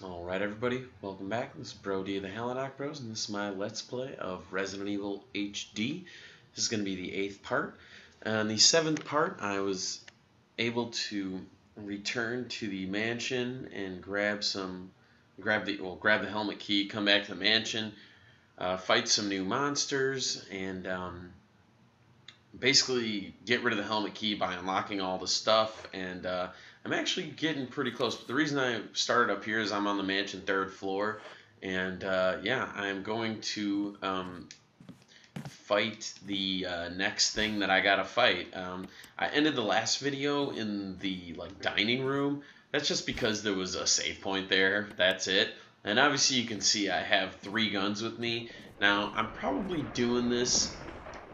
Alright everybody, welcome back. This is Brody of the Halidoc Bros, and this is my Let's Play of Resident Evil HD. This is going to be the eighth part. And the seventh part, I was able to return to the mansion and grab some, grab the, well, grab the helmet key, come back to the mansion, uh, fight some new monsters, and um, basically get rid of the helmet key by unlocking all the stuff and uh, I'm actually getting pretty close. But the reason I started up here is I'm on the mansion third floor, and uh, yeah, I'm going to um, fight the uh, next thing that I gotta fight. Um, I ended the last video in the like dining room. That's just because there was a save point there. That's it. And obviously you can see I have three guns with me. Now I'm probably doing this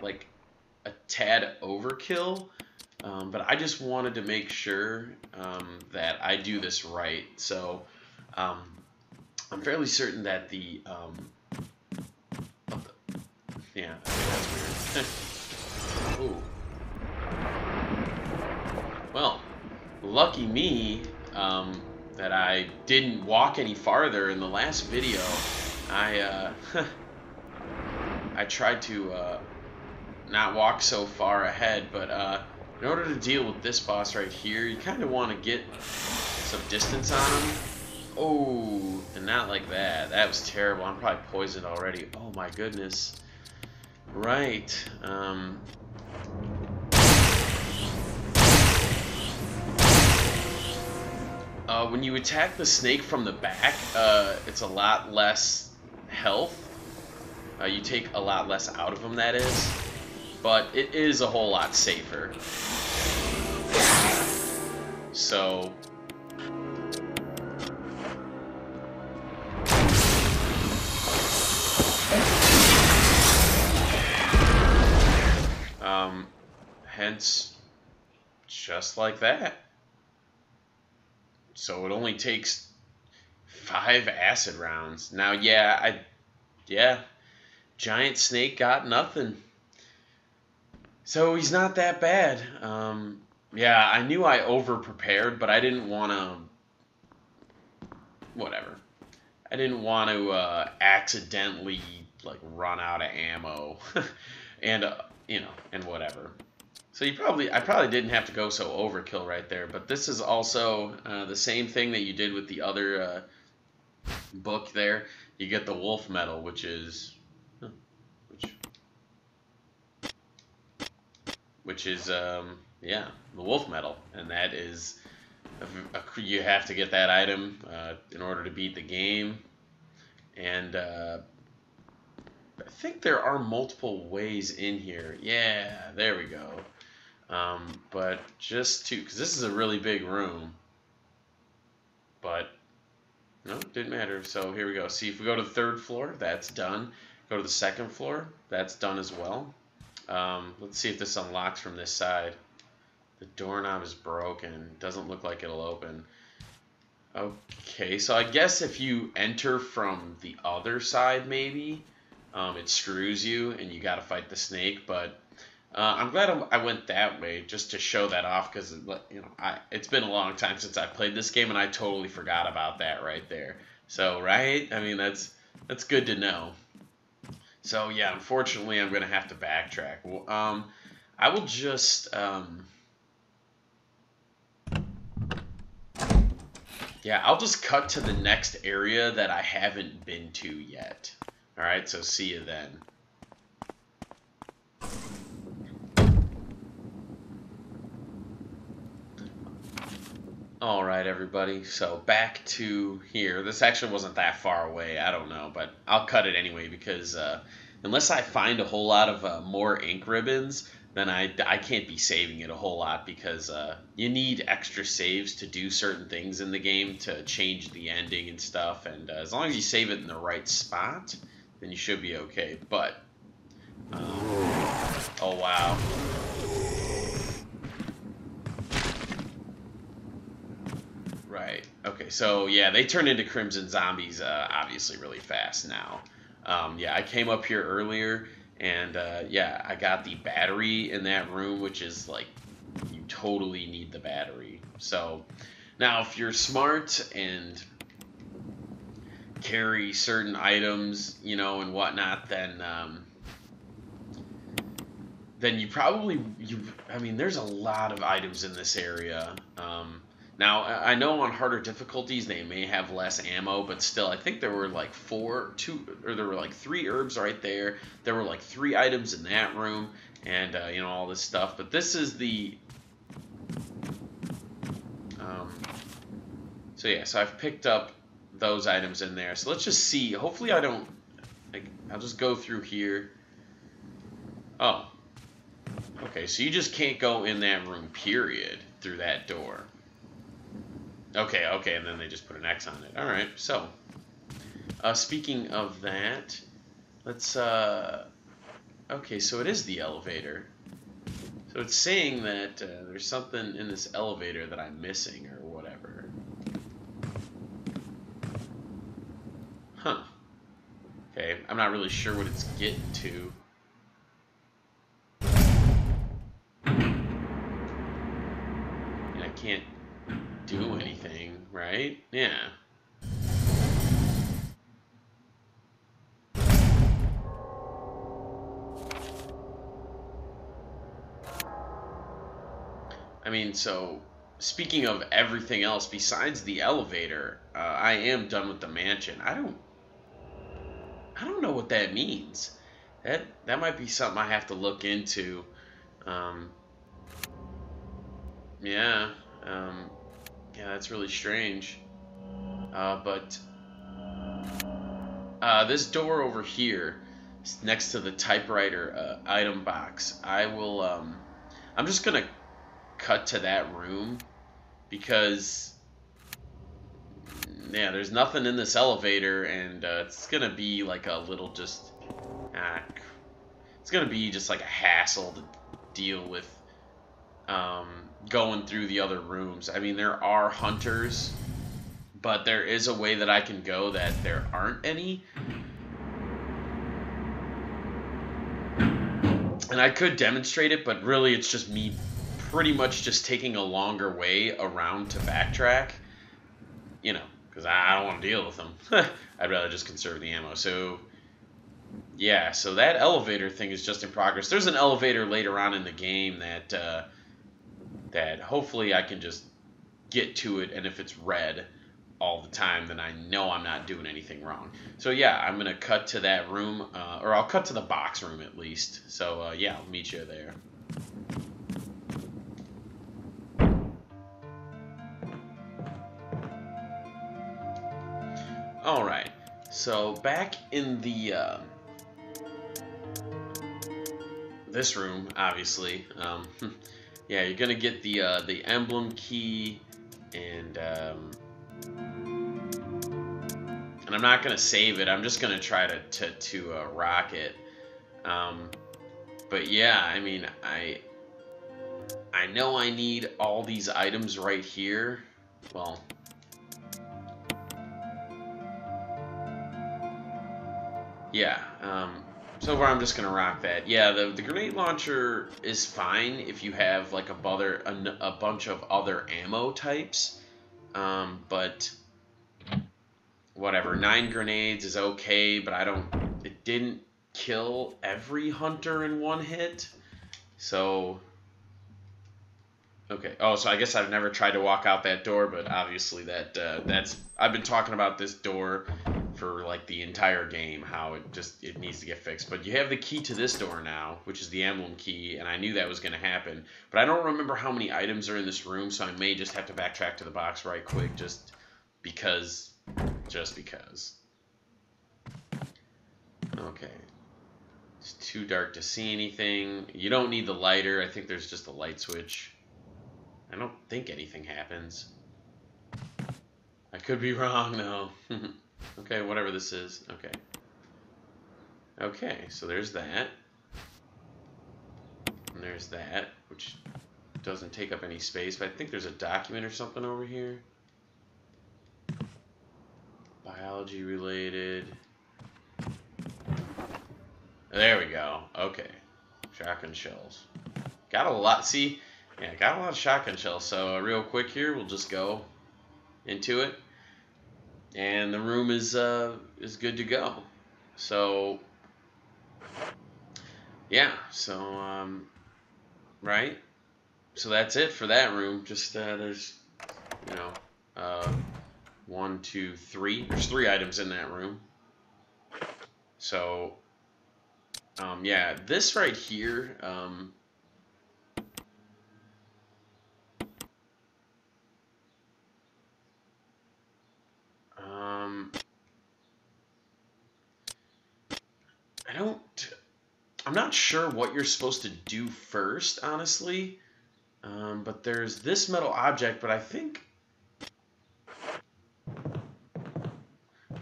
like a tad overkill um, but I just wanted to make sure um, that I do this right. So um, I'm fairly certain that the, um, yeah, that's weird. Well, lucky me um, that I didn't walk any farther in the last video. I uh, I tried to uh, not walk so far ahead, but uh, in order to deal with this boss right here, you kind of want to get some distance on him. Oh, and not like that. That was terrible. I'm probably poisoned already. Oh my goodness. Right. Um, uh, when you attack the snake from the back, uh, it's a lot less health. Uh, you take a lot less out of him, that is but it is a whole lot safer. So... Um, hence, just like that. So it only takes five acid rounds. Now, yeah, I, yeah, Giant Snake got nothing. So he's not that bad. Um, yeah, I knew I over prepared, but I didn't want to. Whatever. I didn't want to uh, accidentally like run out of ammo, and uh, you know, and whatever. So you probably, I probably didn't have to go so overkill right there. But this is also uh, the same thing that you did with the other uh, book there. You get the wolf medal, which is which is um, yeah the wolf medal, and that is a, a, you have to get that item uh, in order to beat the game, and uh, I think there are multiple ways in here. Yeah, there we go. Um, but just to because this is a really big room, but no, didn't matter. So here we go. See if we go to the third floor, that's done. Go to the second floor, that's done as well. Um, let's see if this unlocks from this side. The doorknob is broken. Doesn't look like it'll open. Okay, so I guess if you enter from the other side, maybe, um, it screws you and you got to fight the snake. But uh, I'm glad I went that way just to show that off because you know I, it's been a long time since I played this game and I totally forgot about that right there. So right, I mean that's that's good to know. So yeah, unfortunately, I'm gonna have to backtrack. Um, I will just um, yeah, I'll just cut to the next area that I haven't been to yet. All right, so see you then. All right, everybody. So back to here. This actually wasn't that far away. I don't know, but I'll cut it anyway because uh, unless I find a whole lot of uh, more ink ribbons, then I, I can't be saving it a whole lot because uh, you need extra saves to do certain things in the game to change the ending and stuff. And uh, as long as you save it in the right spot, then you should be okay. But, um, oh wow. Right. Okay. So yeah, they turn into crimson zombies uh, obviously really fast now. Um, yeah, I came up here earlier, and uh, yeah, I got the battery in that room, which is like you totally need the battery. So now, if you're smart and carry certain items, you know, and whatnot, then um, then you probably you. I mean, there's a lot of items in this area. Um, now I know on harder difficulties they may have less ammo, but still, I think there were like four, two, or there were like three herbs right there. There were like three items in that room, and uh, you know all this stuff. But this is the. Um, so yeah, so I've picked up those items in there. So let's just see. Hopefully I don't. Like, I'll just go through here. Oh. Okay, so you just can't go in that room. Period. Through that door. Okay, okay, and then they just put an X on it. All right, so uh, speaking of that, let's. Uh, okay, so it is the elevator. So it's saying that uh, there's something in this elevator that I'm missing or whatever. Huh. Okay, I'm not really sure what it's getting to. And I can't do anything, right? Yeah. I mean, so speaking of everything else besides the elevator, uh, I am done with the mansion. I don't, I don't know what that means. That that might be something I have to look into. Um, yeah. Um, yeah, that's really strange. Uh, but uh, this door over here, next to the typewriter uh, item box, I will. Um, I'm just gonna cut to that room because yeah, there's nothing in this elevator, and uh, it's gonna be like a little just. Ah, it's gonna be just like a hassle to deal with um, going through the other rooms. I mean, there are hunters, but there is a way that I can go that there aren't any. And I could demonstrate it, but really it's just me pretty much just taking a longer way around to backtrack. You know, because I don't want to deal with them. I'd rather just conserve the ammo. So, yeah, so that elevator thing is just in progress. There's an elevator later on in the game that uh, that hopefully I can just get to it, and if it's red all the time, then I know I'm not doing anything wrong. So yeah, I'm gonna cut to that room, uh, or I'll cut to the box room at least. So uh, yeah, I'll meet you there. All right, so back in the uh, this room, obviously. Um, yeah, you're gonna get the uh, the emblem key, and um, and I'm not gonna save it. I'm just gonna try to to, to uh, rock it. Um, but yeah, I mean, I I know I need all these items right here. Well. Yeah, um, so far, I'm just gonna rock that. Yeah, the, the grenade launcher is fine if you have like a, bother, a, a bunch of other ammo types, um, but whatever. Nine grenades is okay, but I don't. It didn't kill every hunter in one hit, so. Okay. Oh, so I guess I've never tried to walk out that door, but obviously that uh, that's I've been talking about this door for like the entire game how it just it needs to get fixed. But you have the key to this door now which is the emblem key and i knew that was going to happen. But i don't remember how many items are in this room so i may just have to backtrack to the box right quick just because just because. Okay. It's too dark to see anything. You don't need the lighter. I think there's just a light switch. I don't think anything happens. I could be wrong though Okay, whatever this is. Okay. Okay, so there's that. And there's that, which doesn't take up any space, but I think there's a document or something over here. Biology related. There we go. Okay. Shotgun shells. Got a lot. See, yeah, got a lot of shotgun shells. So uh, real quick here, we'll just go into it. And the room is uh, is good to go. So yeah, so um, right, so that's it for that room. Just uh, there's you know uh, one, two, three. There's three items in that room. So um, yeah, this right here. Um, I don't. I'm not sure what you're supposed to do first, honestly. Um, but there's this metal object, but I think.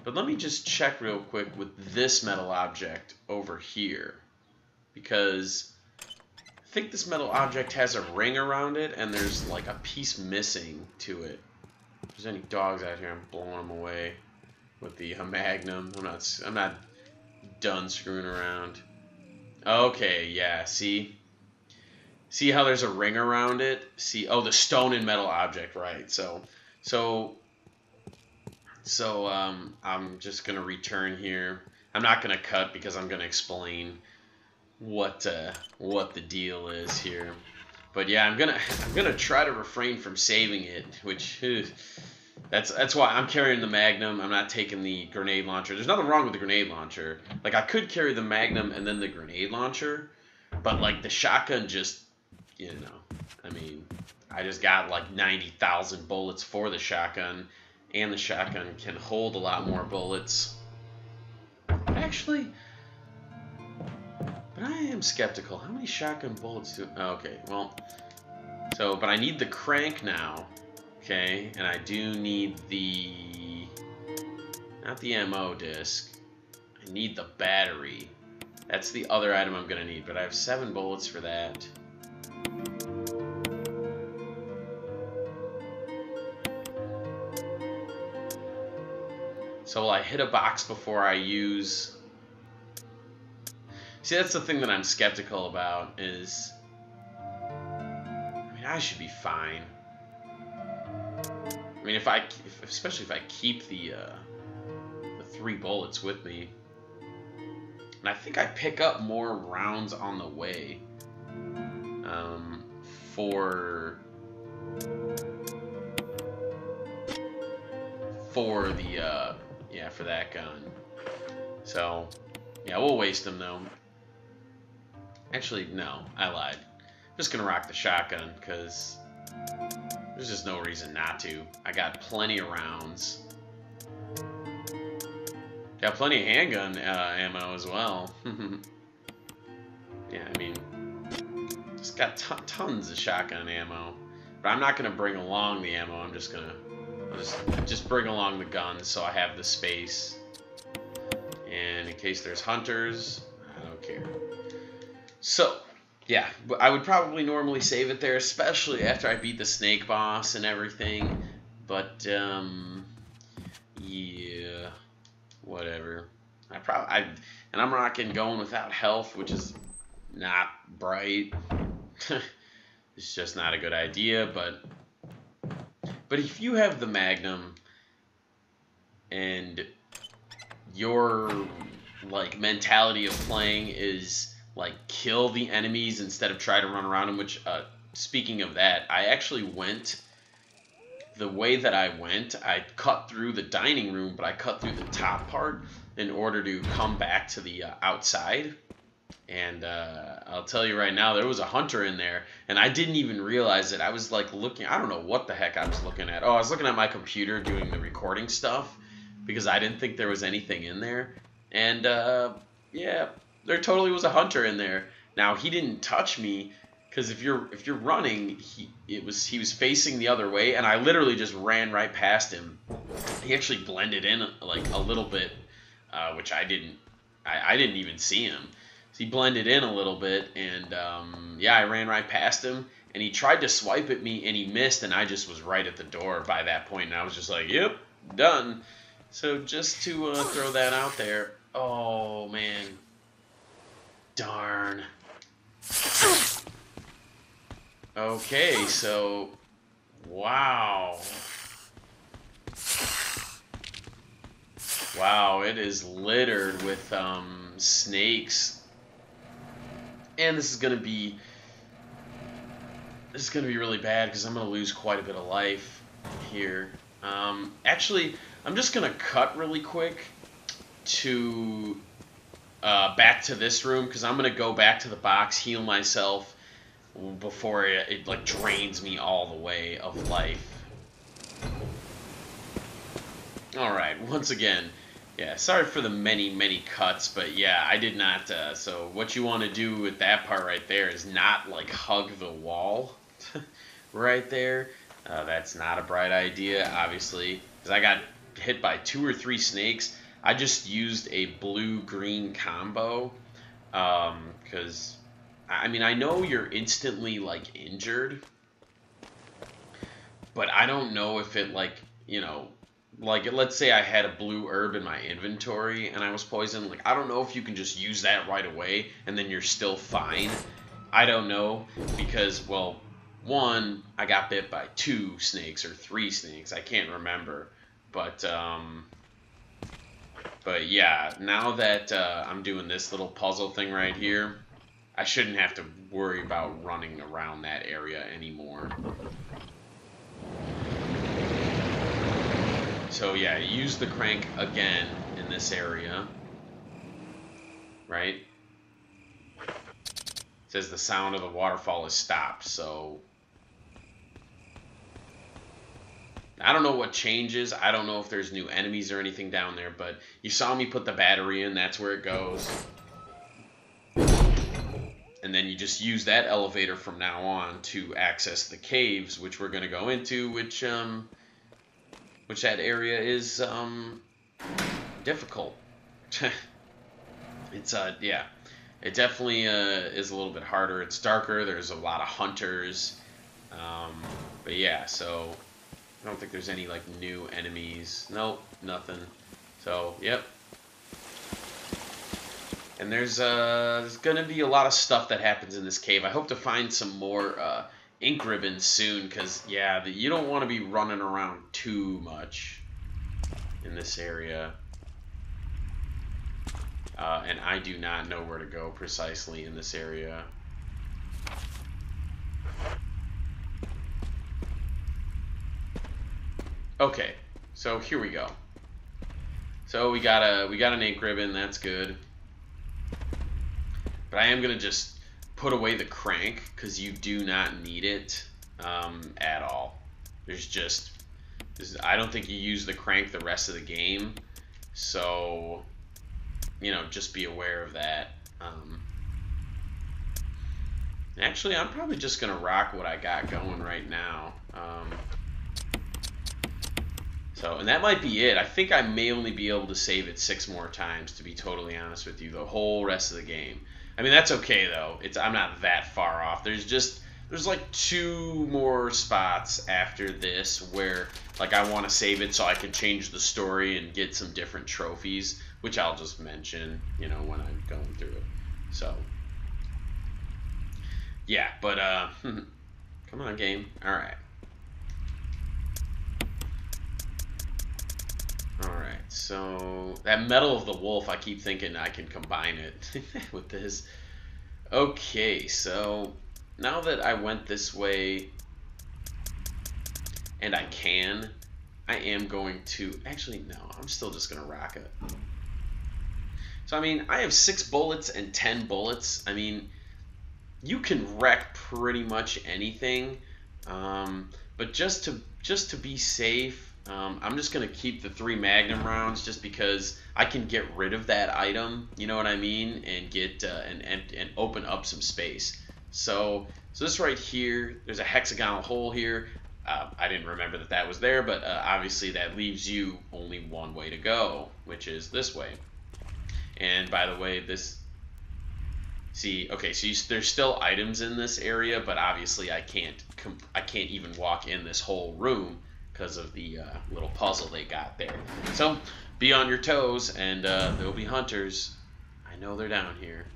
But let me just check real quick with this metal object over here. Because I think this metal object has a ring around it, and there's like a piece missing to it. If there's any dogs out here, I'm blowing them away with the uh, Magnum. I'm not, I'm not done screwing around. Okay, yeah, see? See how there's a ring around it? See, oh, the stone and metal object, right. So, so, so, um, I'm just going to return here. I'm not going to cut because I'm going to explain what, uh, what the deal is here. But yeah, I'm gonna I'm gonna try to refrain from saving it, which that's that's why I'm carrying the Magnum. I'm not taking the grenade launcher. There's nothing wrong with the grenade launcher. Like I could carry the Magnum and then the grenade launcher, but like the shotgun just, you know, I mean, I just got like 90,000 bullets for the shotgun, and the shotgun can hold a lot more bullets. Actually, but I am skeptical. How many shotgun bullets do... Okay, well... So, but I need the crank now. Okay, and I do need the... Not the ammo disc. I need the battery. That's the other item I'm going to need, but I have seven bullets for that. So will I hit a box before I use See, that's the thing that I'm skeptical about is... I mean, I should be fine. I mean, if I... If, especially if I keep the, uh, the three bullets with me. And I think I pick up more rounds on the way. Um, for... For the, uh, yeah, for that gun. So, yeah, we'll waste them though. Actually, no, I lied. I'm just gonna rock the shotgun, because there's just no reason not to. I got plenty of rounds. Got plenty of handgun uh, ammo as well. yeah, I mean, just got tons of shotgun ammo. But I'm not gonna bring along the ammo. I'm just gonna I'll just just bring along the guns so I have the space. And in case there's hunters, I don't care. So, yeah, I would probably normally save it there, especially after I beat the snake boss and everything. But, um, yeah, whatever. I probably, I, and I'm rocking going without health, which is not bright. it's just not a good idea, but, but if you have the Magnum and your, like, mentality of playing is like kill the enemies instead of try to run around them. Which, uh, speaking of that, I actually went the way that I went. I cut through the dining room, but I cut through the top part in order to come back to the uh, outside. And uh, I'll tell you right now, there was a hunter in there, and I didn't even realize it. I was like looking, I don't know what the heck I was looking at. Oh, I was looking at my computer doing the recording stuff because I didn't think there was anything in there. And uh, yeah, there totally was a hunter in there. Now he didn't touch me because if you're if you're running, he it was he was facing the other way, and I literally just ran right past him. He actually blended in like a little bit, uh, which I didn't I, I didn't even see him. So he blended in a little bit, and um, yeah, I ran right past him, and he tried to swipe at me, and he missed, and I just was right at the door by that point, and I was just like, yep, done. So just to uh, throw that out there. Oh man, Darn. Okay, so... Wow. Wow, it is littered with um, snakes. And this is going to be... This is going to be really bad because I'm going to lose quite a bit of life here. Um, actually, I'm just going to cut really quick to uh, back to this room because I'm to go back to the box, heal myself before it, it like drains me all the way of life. Alright, once again, yeah, sorry for the many, many cuts, but yeah, I did not, uh, so what you want to do with that part right there is not, like, hug the wall right there. Uh, that's not a bright idea, obviously, because I got hit by two or three snakes. I just used a blue-green combo, because, um, I mean, I know you're instantly, like, injured, but I don't know if it, like, you know, like let's say I had a blue herb in my inventory and I was poisoned, like I don't know if you can just use that right away and then you're still fine. I don't know because well, one I got bit by two snakes or three snakes, I can't remember, but um, but yeah, now that uh, I'm doing this little puzzle thing right here, I shouldn't have to worry about running around that area anymore. So yeah, use the crank again in this area. Right? It says the sound of the waterfall is stopped, so... I don't know what changes. I don't know if there's new enemies or anything down there, but you saw me put the battery in. That's where it goes. And then you just use that elevator from now on to access the caves, which we're going to go into, which... um which that area is um, difficult. it's uh yeah, it definitely uh, is a little bit harder. It's darker. There's a lot of hunters, um, but yeah. So I don't think there's any like new enemies. Nope, nothing. So yep. And there's uh there's gonna be a lot of stuff that happens in this cave. I hope to find some more uh, ink ribbons soon because yeah the, you don't want to be running around too much in this area uh, and I do not know where to go precisely in this area okay so here we go so we got a we got an ink ribbon that's good but I am gonna just put away the crank because you do not need it um, at all. There's just, I don't think you use the crank the rest of the game, so you know just be aware of that. Um, actually, I'm probably just gonna rock what I got going right now. Um, so, and that might be it. I think I may only be able to save it six more times, to be totally honest with you, the whole rest of the game. I mean, that's okay though. It's I'm not that far off. There's just there's like two more spots after this where like I want to save it so I can change the story and get some different trophies, which I'll just mention, you know, when I'm going through it. So yeah, but uh come on game. All right. Alright, so that Medal of the Wolf, I keep thinking I can combine it with this. Okay, so now that I went this way, and I can, I am going to, actually no, I'm still just going to rock it. So I mean, I have six bullets and ten bullets. I mean, you can wreck pretty much anything, um, but just to just to be safe, um, I'm just going to keep the three Magnum rounds just because I can get rid of that item, you know what I mean, and get uh, and, and, and open up some space. So, so this right here, there's a hexagonal hole here. Uh, I didn't remember that that was there, but uh, obviously that leaves you only one way to go, which is this way. And by the way, this see okay, so you, there's still items in this area, but obviously I can't I can't even walk in this whole room because of the uh, little puzzle they got there. So be on your toes, and uh, there'll be hunters. I know they're down here.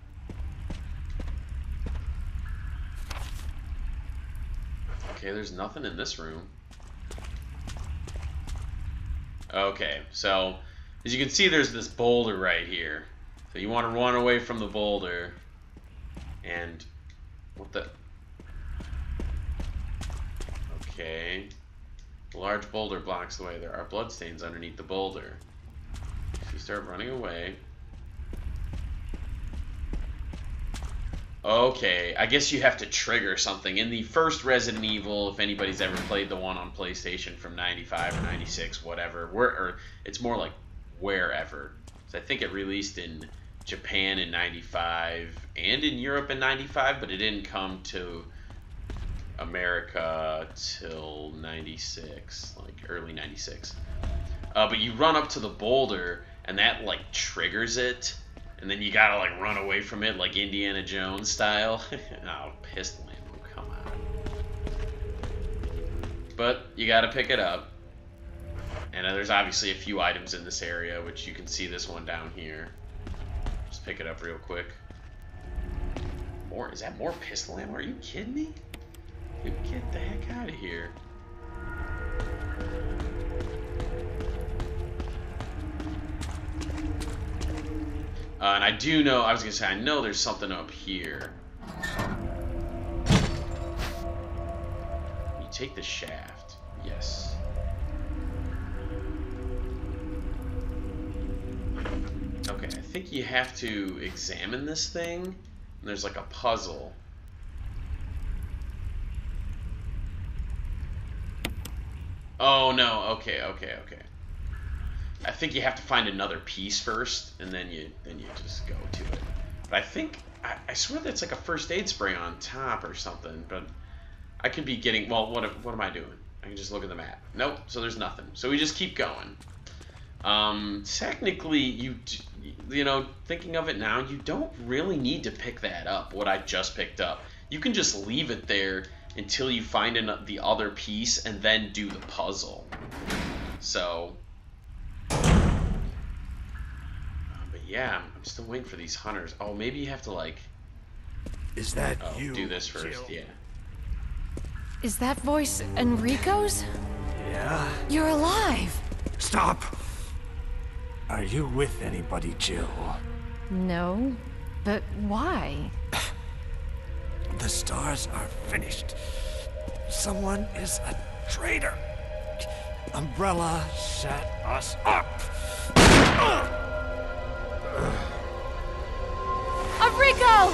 Okay, there's nothing in this room. Okay, so As you can see, there's this boulder right here. So you want to run away from the boulder. And what the? Okay. Large boulder blocks the way. There are bloodstains underneath the boulder. If you start running away. Okay, I guess you have to trigger something. In the first Resident Evil, if anybody's ever played the one on PlayStation from 95 or 96, whatever, where, or it's more like wherever. So I think it released in Japan in 95 and in Europe in 95, but it didn't come to America till 96, like early 96. Uh, but you run up to the boulder, and that like triggers it, and then you gotta like run away from it, like Indiana Jones style. oh, pistol ammo, come on. But you gotta pick it up. And uh, there's obviously a few items in this area, which you can see this one down here. Just pick it up real quick. More? Is that more pistol ammo? Are you kidding me? Get the heck out of here. Uh, and I do know, I was going to say, I know there's something up here. You take the shaft. Yes. Okay, I think you have to examine this thing. And there's like a puzzle. Oh no, okay, okay, okay. I think you have to find another piece first, and then you then you just go to it. But I think I, I swear that's like a first aid spray on top or something. But I could be getting well. What what am I doing? I can just look at the map. Nope. So there's nothing. So we just keep going. Um, technically, you you know, thinking of it now, you don't really need to pick that up. What I just picked up, you can just leave it there until you find an, the other piece and then do the puzzle. So, uh, but yeah, I'm still waiting for these hunters. Oh, maybe you have to like. Is that oh, you? Do this first, Jill? yeah. Is that voice Enrico's? Yeah. You're alive! Stop! Are you with anybody, Jill? No. But why? The stars are finished. Someone is a traitor. Umbrella set us up. Enrico!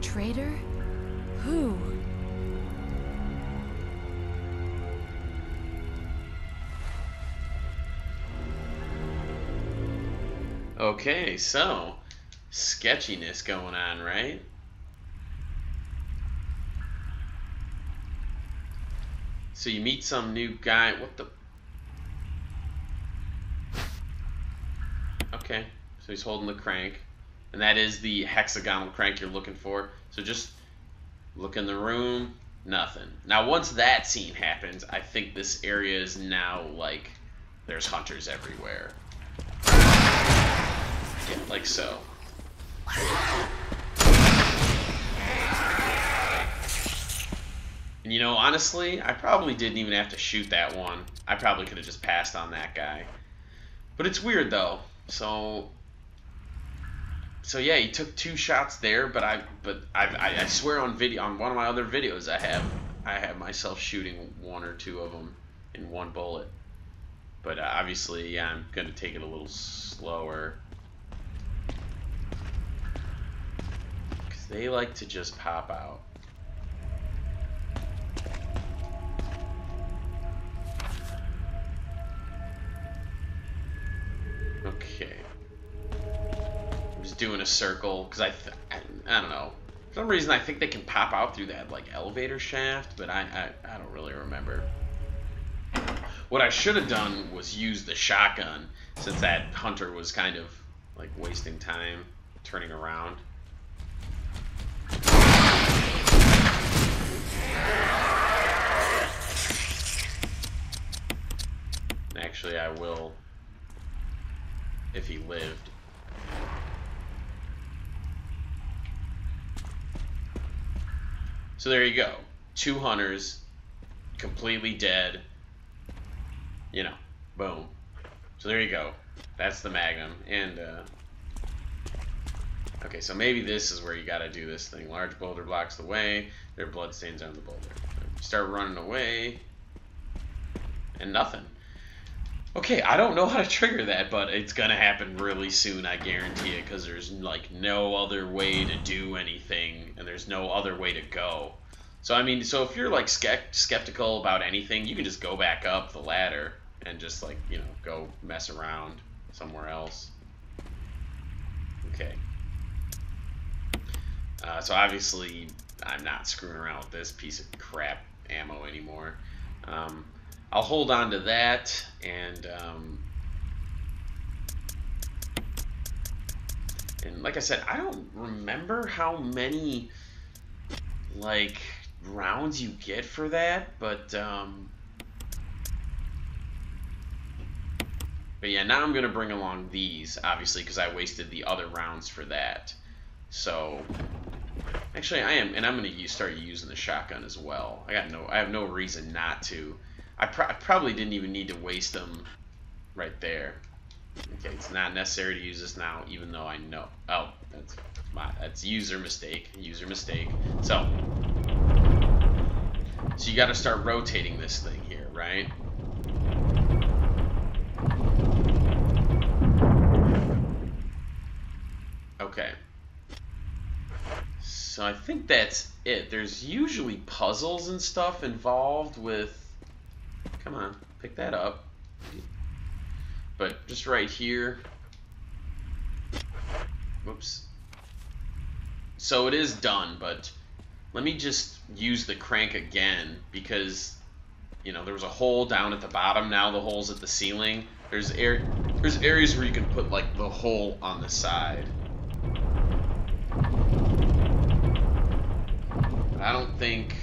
Traitor? Okay, so sketchiness going on, right? So you meet some new guy. What the? Okay, so he's holding the crank, and that is the hexagonal crank you're looking for. So just look in the room, nothing. Now once that scene happens, I think this area is now like there's hunters everywhere. Like so. And you know, honestly, I probably didn't even have to shoot that one. I probably could have just passed on that guy. But it's weird though. So so yeah, he took two shots there, but I but I I swear on video on one of my other videos I have I have myself shooting one or two of them in one bullet. But uh, obviously, yeah, I'm gonna take it a little slower. They like to just pop out. Okay. I'm just doing a circle because I, I, I don't know. For some reason, I think they can pop out through that like elevator shaft, but I, I, I don't really remember. What I should have done was use the shotgun, since that hunter was kind of like wasting time turning around. Actually, I will if he lived. So there you go. Two hunters completely dead. You know, boom. So there you go. That's the Magnum. And, uh, okay, so maybe this is where you gotta do this thing. Large boulder blocks the way. There are bloodstains on the boulder. Start running away. And nothing. Okay, I don't know how to trigger that, but it's gonna happen really soon, I guarantee it, because there's, like, no other way to do anything, and there's no other way to go. So, I mean, so if you're, like, skeptical about anything, you can just go back up the ladder and just, like, you know, go mess around somewhere else. Okay. Uh, so obviously, I'm not screwing around with this piece of crap ammo anymore. Um, I'll hold on to that and um, and like I said, I don't remember how many like rounds you get for that, but um, but yeah, now I'm gonna bring along these obviously because I wasted the other rounds for that. So actually, I am, and I'm gonna start using the shotgun as well. I got no, I have no reason not to. I, pro I probably didn't even need to waste them right there. Okay, it's not necessary to use this now, even though I know. Oh, that's my that's user mistake. User mistake. So, so you got to start rotating this thing here, right? Okay. So I think that's it. There's usually puzzles and stuff involved with Come on, pick that up. But just right here. Whoops. So it is done, but let me just use the crank again because you know there was a hole down at the bottom now the hole's at the ceiling there's air there's areas where you can put like the hole on the side I don't think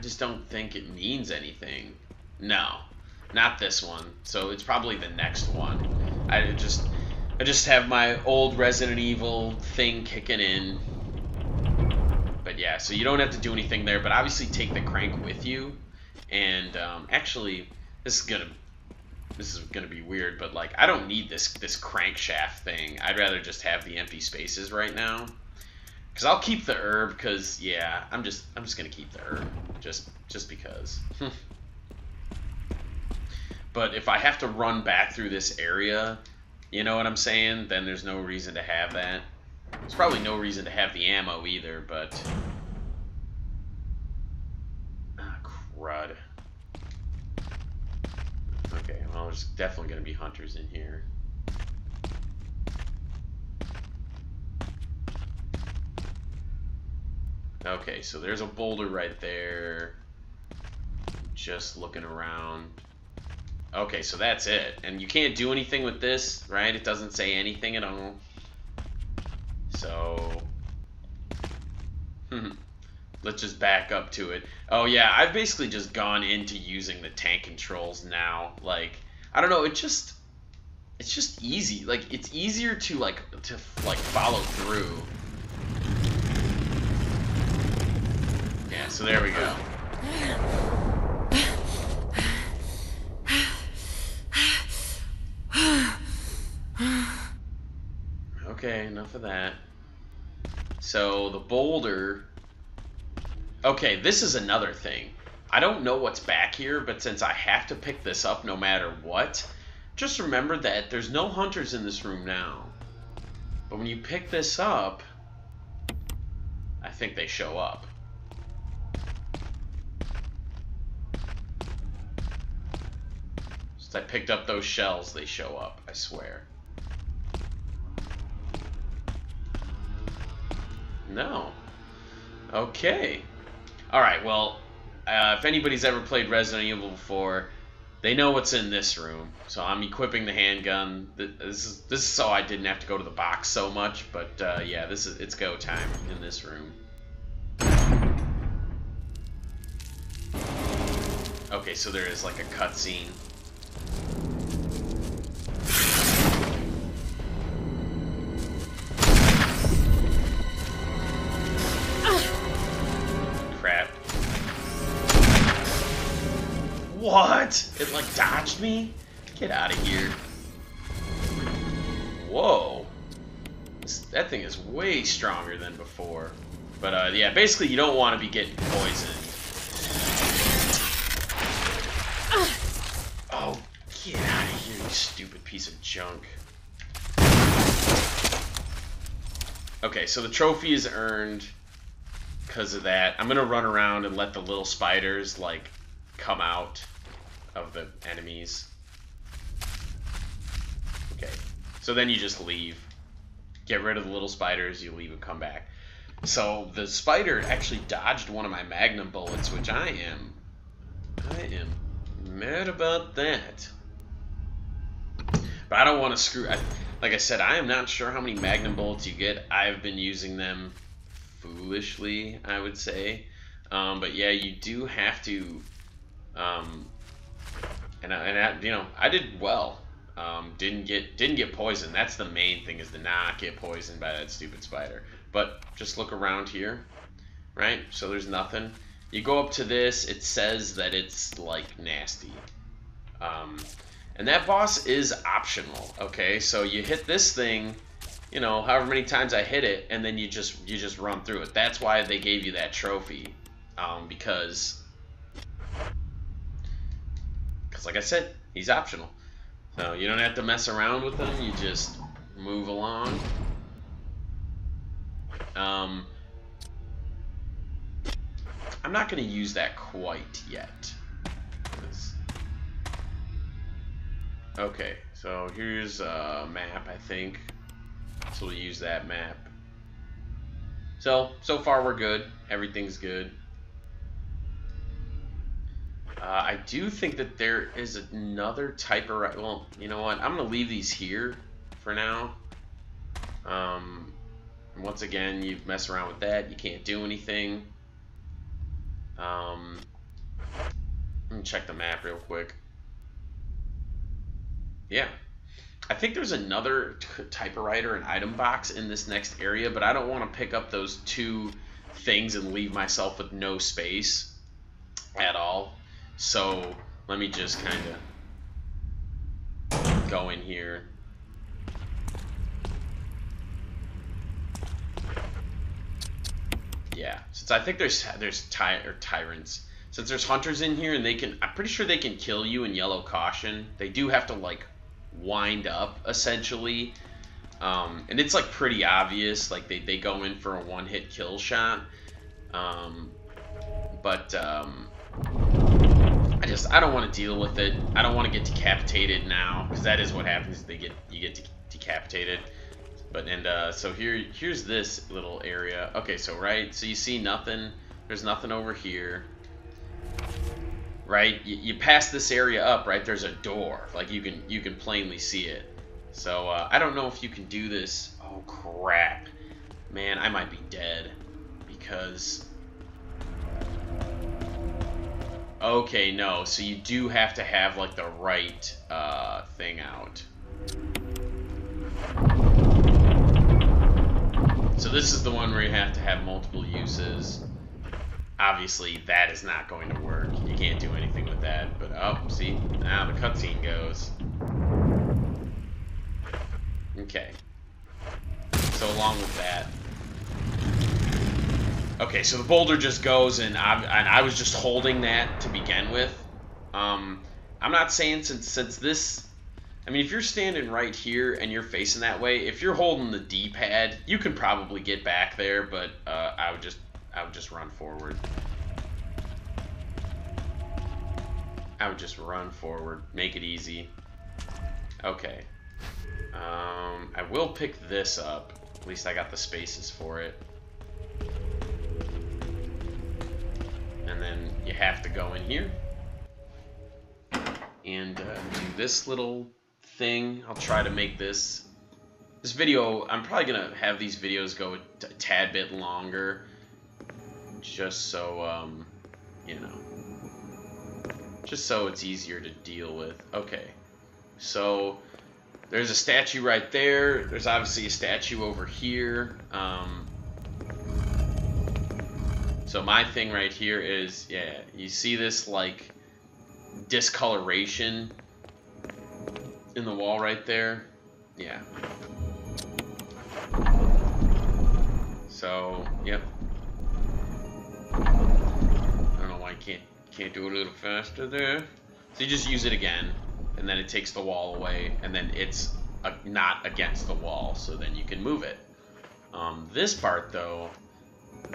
I just don't think it means anything. No, not this one. So it's probably the next one. I just, I just have my old Resident Evil thing kicking in. But yeah, so you don't have to do anything there. But obviously take the crank with you. And um, actually, this is gonna, this is gonna be weird. But like, I don't need this this crankshaft thing. I'd rather just have the empty spaces right now. Cause I'll keep the herb. Cause yeah, I'm just I'm just gonna keep the herb. Just just because. but if I have to run back through this area, you know what I'm saying? Then there's no reason to have that. There's probably no reason to have the ammo either, but. Ah, crud. Okay, well, there's definitely going to be hunters in here. Okay, so there's a boulder right there. Just looking around. Okay, so that's it. And you can't do anything with this, right? It doesn't say anything at all. So... Let's just back up to it. Oh yeah, I've basically just gone into using the tank controls now. Like, I don't know, it just... It's just easy. Like, it's easier to, like, to, like, follow through Yeah, so there we go. Okay, enough of that. So, the boulder... Okay, this is another thing. I don't know what's back here, but since I have to pick this up no matter what, just remember that there's no hunters in this room now. But when you pick this up, I think they show up. Since I picked up those shells, they show up, I swear. No. Okay. Alright, well, uh, if anybody's ever played Resident Evil before, they know what's in this room. So I'm equipping the handgun. This is this is so I didn't have to go to the box so much, but uh, yeah, this is it's go time in this room. Okay, so there is like a cutscene. What? It like dodged me? Get out of here. Whoa. This, that thing is way stronger than before. But uh, yeah, basically you don't want to be getting poisoned. Oh, get out of here, you stupid piece of junk. Okay, so the trophy is earned because of that. I'm gonna run around and let the little spiders like come out of the enemies. Okay, so then you just leave. Get rid of the little spiders, you leave and come back. So the spider actually dodged one of my magnum bullets, which I am, I am mad about that. But I don't want to screw. I, like I said, I am not sure how many magnum bullets you get. I've been using them foolishly, I would say. Um, but yeah, you do have to. Um, and I, and I, you know, I did well. Um, didn't get didn't get poisoned. That's the main thing is to not get poisoned by that stupid spider. But just look around here, right? So there's nothing. You go up to this. It says that it's like nasty. Um, and that boss is optional. Okay, so you hit this thing you know, however many times I hit it, and then you just you just run through it. That's why they gave you that trophy, um, because because like I said, he's optional. So you don't have to mess around with him. You just move along. Um, I'm not going to use that quite yet. Okay, so here's a map, I think. So we'll use that map. So, so far we're good. Everything's good. Uh, I do think that there is another type of... Well, you know what? I'm going to leave these here for now. Um, once again, you mess around with that. You can't do anything. Um, let me check the map real quick. Yeah, I think there's another typewriter and item box in this next area, but I don't want to pick up those two things and leave myself with no space at all. So let me just kind of go in here. Yeah, since I think there's there's ty or tyrants. Since there's hunters in here and they can, I'm pretty sure they can kill you in yellow caution. They do have to like wind up essentially. Um, and it's like pretty obvious, like they, they go in for a one hit kill shot. Um, but um, I just I don't want to deal with it. I don't want to get decapitated now because that is what happens. They get you get de decapitated. But and uh, so here here's this little area. Okay, so right, so you see nothing. There's nothing over here right? You, you, pass this area up, right? There's a door, like you can you can plainly see it. So uh, I don't know if you can do this. Oh crap, man, I might be dead because. Okay, no. So you do have to have like the right uh, thing out. So this is the one where you have to have multiple uses obviously that is not going to work. You can't do anything with that. But oh, see, now the cutscene goes. Okay. So along with that. Okay, so the boulder just goes, and I, and I was just holding that to begin with. Um, I'm not saying since since this. I mean, if you're standing right here and you're facing that way, if you're holding the D-pad, you can probably get back there. But uh, I would just I would just run forward. I would just run forward, make it easy. Okay. Um, I will pick this up. At least I got the spaces for it. Then you have to go in here. And uh, do this little thing. I'll try to make this... This video, I'm probably to have these videos go a tad bit longer just so, um, you know, just so it's easier to deal with. Okay, so there's a statue right there. There's obviously a statue over here. Um, so my thing right here is, yeah, you see this like discoloration in the wall right there. Yeah. So, yep. I don't know why I can't can't do it a little faster there. So you just use it again, and then it takes the wall away, and then it's uh, not against the wall, so then you can move it. Um, this part, though,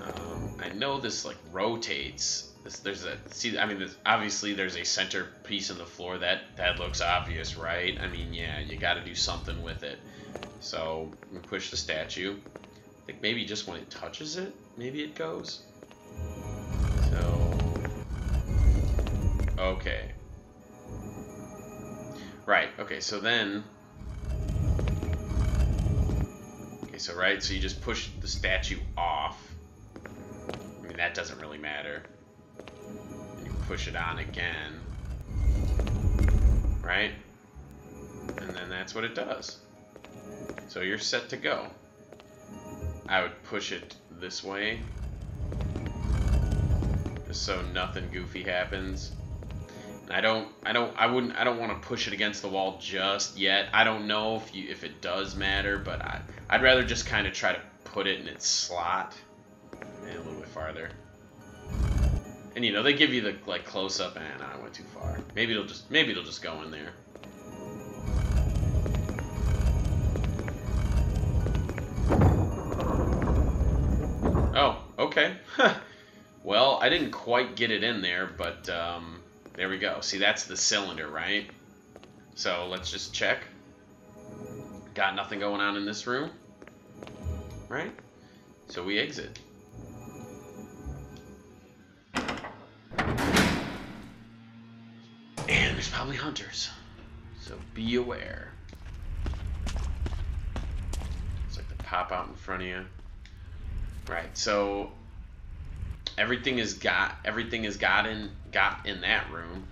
um, I know this like rotates. This, there's a see. I mean, obviously there's a center piece in the floor that that looks obvious, right? I mean, yeah, you got to do something with it. So we push the statue. I think maybe just when it touches it, maybe it goes. So okay. Right. Okay. So then. Okay. So right. So you just push the statue off. Mean that doesn't really matter. You push it on again. Right. And then that's what it does. So you're set to go. I would push it this way. Just so nothing goofy happens. I don't, I don't, I wouldn't, I don't want to push it against the wall just yet. I don't know if you, if it does matter, but I, I'd rather just kind of try to put it in its slot and a little bit farther. And you know, they give you the like close up, and I went too far. Maybe it'll just, maybe it'll just go in there. Oh, okay. well, I didn't quite get it in there, but um, there we go. See, that's the cylinder, right? So let's just check. Got nothing going on in this room. Right? So we exit. There's probably hunters. So be aware. It's like they pop out in front of you. Right, so everything is got everything is got in got in that room.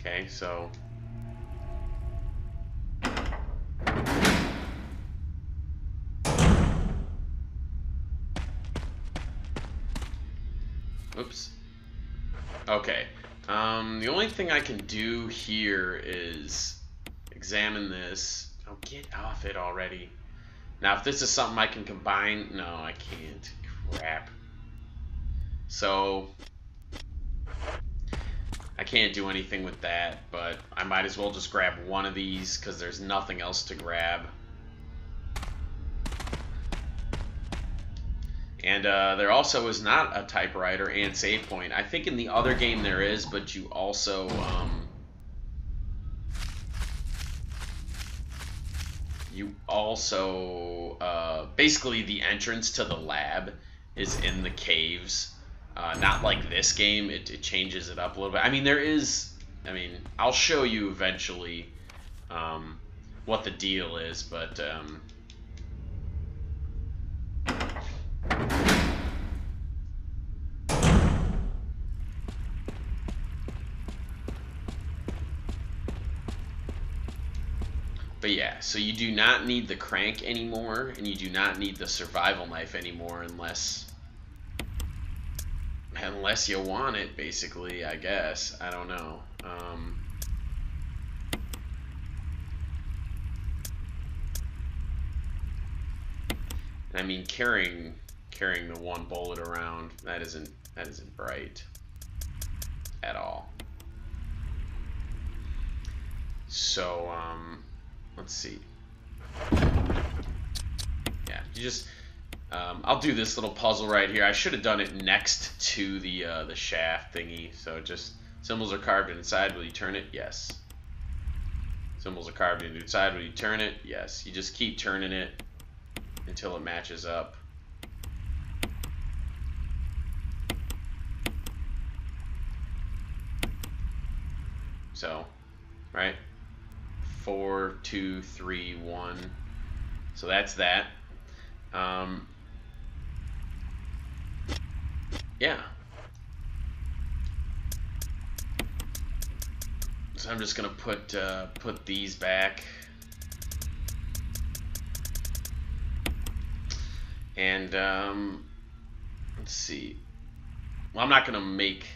Okay, so the only thing I can do here is examine this. Oh, get off it already. Now, if this is something I can combine, no, I can't. Crap. So, I can't do anything with that, but I might as well just grab one of these because there's nothing else to grab. And uh, there also is not a typewriter and save point. I think in the other game there is, but you also... Um, you also... Uh, basically, the entrance to the lab is in the caves. Uh, not like this game. It, it changes it up a little bit. I mean, there is... I mean, I'll show you eventually um, what the deal is, but... Um, But yeah, so you do not need the crank anymore, and you do not need the survival knife anymore unless unless you want it, basically, I guess. I don't know. Um, I mean, carrying carrying the one bullet around that isn't that isn't bright at all. So, um, let's see. Yeah, you just. Um, I'll do this little puzzle right here. I should have done it next to the uh, the shaft thingy. So just symbols are carved inside. Will you turn it? Yes. Symbols are carved inside. Will you turn it? Yes. You just keep turning it until it matches up. So, right? Four, two, three, one. So that's that. Um, yeah. So I'm just gonna put uh, put these back. And um, let's see. Well, I'm not gonna make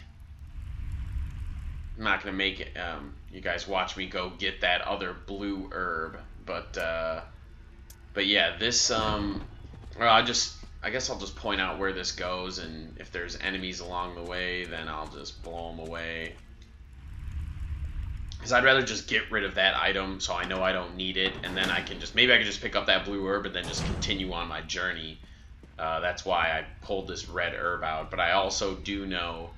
I'm not gonna make it, um, you guys watch me go get that other blue herb, but uh, but yeah, this um, well, I just I guess I'll just point out where this goes, and if there's enemies along the way, then I'll just blow them away. Because I'd rather just get rid of that item so I know I don't need it, and then I can just, maybe I can just pick up that blue herb and then just continue on my journey. Uh, that's why I pulled this red herb out, but I also do know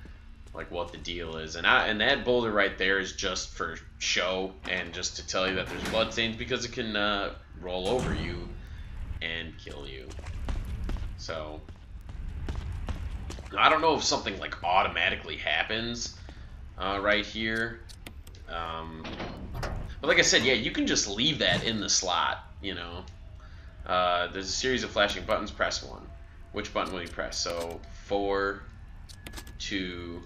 like what the deal is. And I and that boulder right there is just for show and just to tell you that there's bloodstains because it can uh, roll over you and kill you. So I don't know if something like automatically happens uh, right here. Um, but like I said, yeah, you can just leave that in the slot. You know, uh, there's a series of flashing buttons. Press one. Which button will you press? So four, two,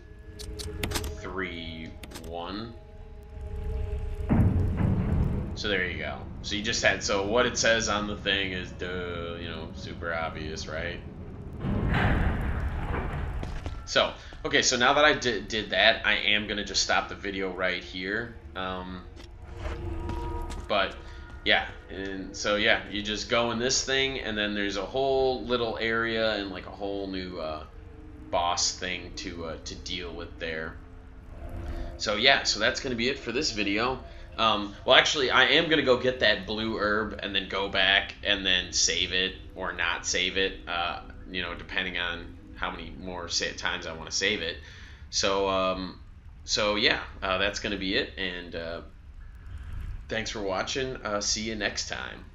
three, one. So there you go. So you just had, so what it says on the thing is, duh, you know, super obvious, right? So, okay, so now that I did, did that, I am going to just stop the video right here. Um, but, yeah, and so yeah, you just go in this thing, and then there's a whole little area and like a whole new uh, boss thing to uh, to deal with there. So yeah, so that's gonna be it for this video. Um, well, actually, I am gonna go get that blue herb and then go back and then save it or not save it. Uh, you know, depending on how many more times I want to save it. So um, so yeah, uh, that's gonna be it, and uh, thanks for watching. Uh, see you next time.